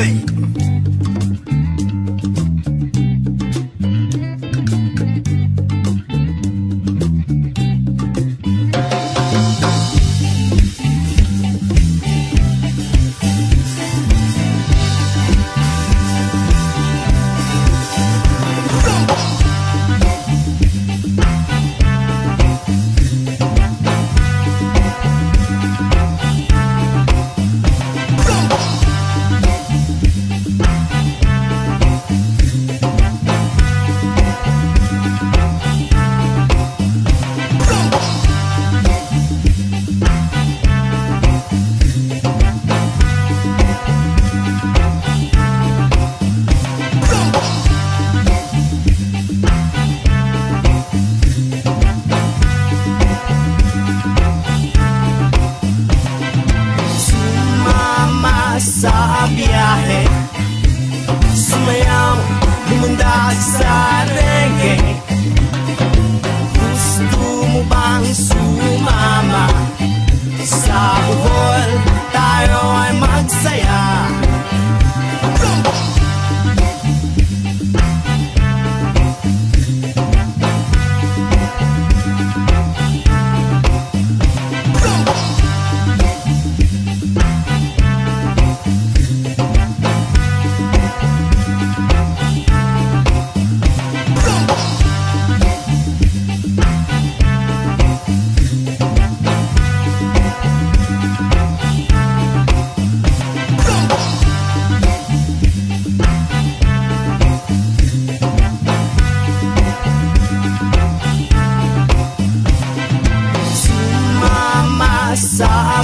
me.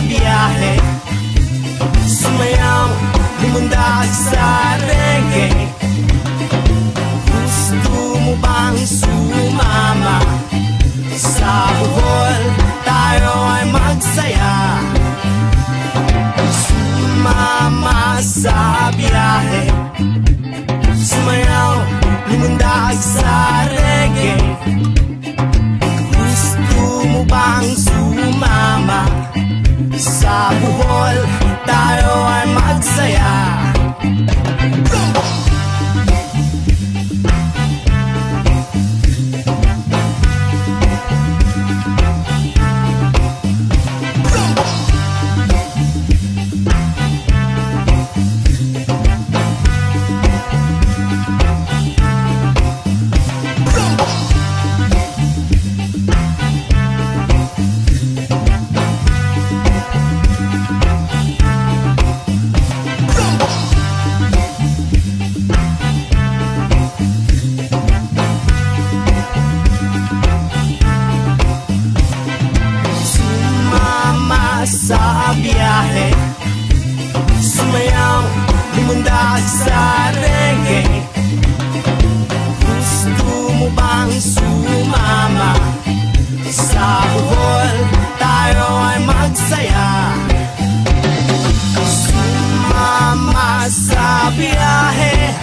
viaje Semayang di mendak tayo Sa Bohol, tayo ay magsaya. Sumama sa biyahe.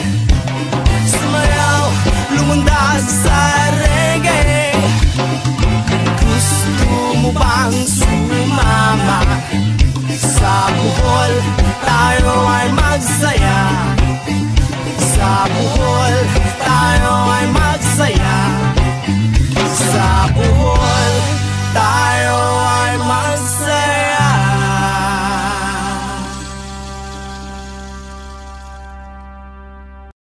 Sumayaw, lumundag sa reggae. Gusto mo bang sumama? Sa Bohol, tayo ay magsaya. Sa